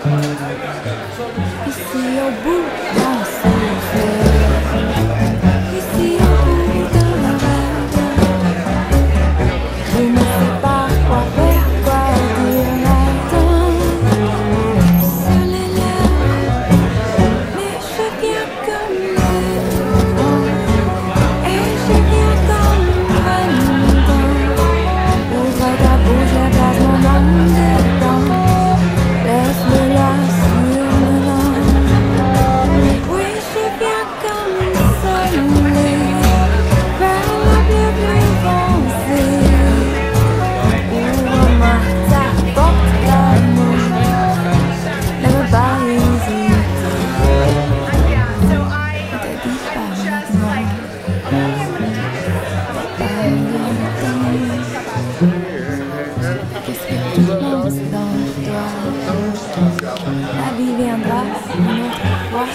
You see your boot, I see your. Dans, dans, dans. La vie viendra, un autre fois.